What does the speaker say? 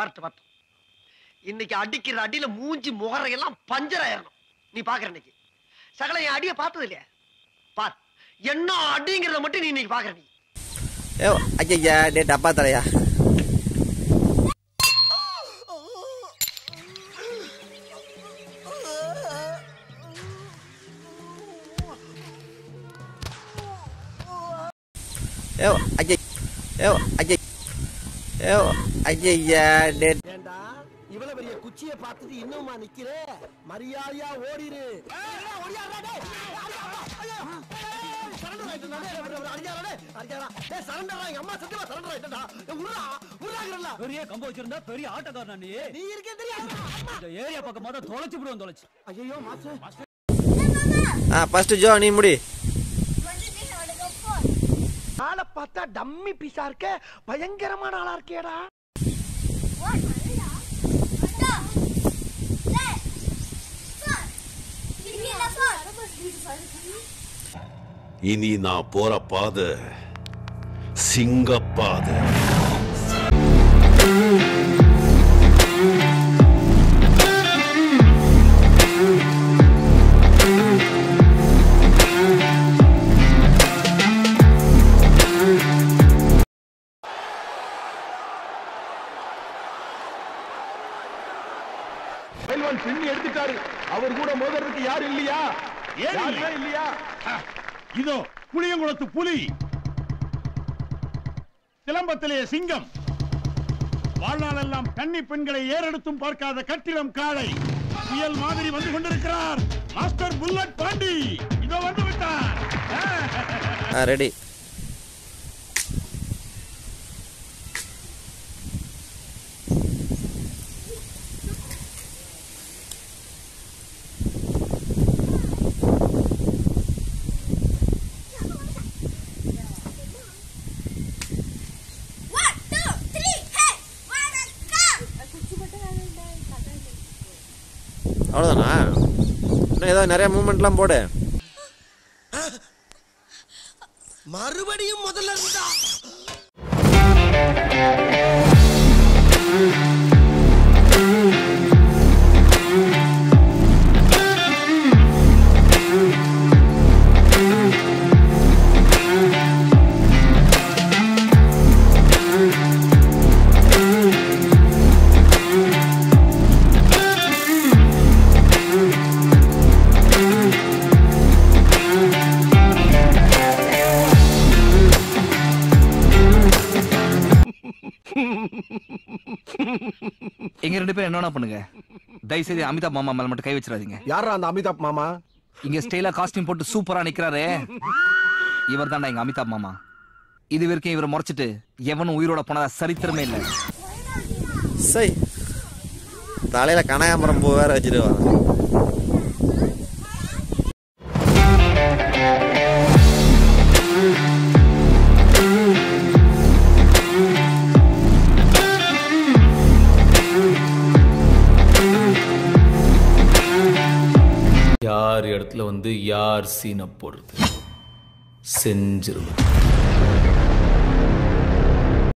வரட்டும் வரட்டும். இன்னைக்கு அடிக்கிற அடியில மூஞ்சி முகரையெல்லாம் பஞ்சர் ஆயிரணும். நீ பாக்குற இன்னைக்கு. சகல என் அடிய பார்த்தது இல்லையா? பார். என்ன அடிங்கிறத மட்டும் நீ இன்னைக்கு பாக்குற நீ. ஏ ஐயா டே டப்பா தலையா? ஐயோ ஐயா ஐயோ ஐயா. ஐயா ஏண்டா இவ்வளவு பெரிய குச்சியை பார்த்துட்டு இன்னுமா நிக்கிற? மரியாதையா ஓடிரு. பெரிய கம்ப வச்சிருந்தா பெரிய ஆட்டக்காரனா நீ? நீ இருக்கே தெரியாது? இந்த ஏரியா பக்கம் பார்த்தா தொலைச்சு விடுவோம் தொலைச்சு. ஐயோ மாஸ்டர். ஆ ஃபர்ஸ்ட் ஜோ நீ முடி. ஆளை பார்த்தா டம்மி பீஸா இருக்க? பயங்கரமான ஆளா இருக்கேடா இனி நான் போற பாதை சிங்கப்பாதை. பயில்வான் பின்னி எடுத்துட்டாரு. அவர் கூட மோதுறதுக்கு யாரும் இல்லையா? இல்லையா? இதோ புளியங்குளத்து புலி. சிலம்பத்திலே சிங்கம். வாழ்நாளெல்லாம் கன்னி பெண்களை ஏறெடுத்தும் பார்க்காத கட்டிடம் காளை. புயல் மாதிரி வந்து கொண்டிருக்கிறார். Master bullet Pandi. இதோ வந்து விட்டார். ரெடி. அவ்வளோதானா இன்னும் ஏதோ நிறைய மூமெண்ட்லாம் போடு. மறுபடியும் முதல்ல இருந்தா எங்க ரெண்டு பேரும் என்னன்னா பண்ணுங்க? தயவு செய்து அமிதாப் மாமா மேல மட்டும் கை வச்சிடாதீங்க. யாரா அந்த அமிதாப் மாமா? இங்க ஸ்டைலா காஸ்டியூம் போட்டு சூப்பரா நிக்கிறாரே. இவர் தான்டா எங்க அமிதாப் மாமா. இது வரைக்கும் இவரை முறைச்சிட்டு எவனும் உயிரோட போனதா சரித்திரமே இல்ல. சை தலையில கனகாம்பரம் பூ வேற வச்சுட்டு இடத்துல வந்து யார் சீனை போடுறது? செஞ்சிருவேன்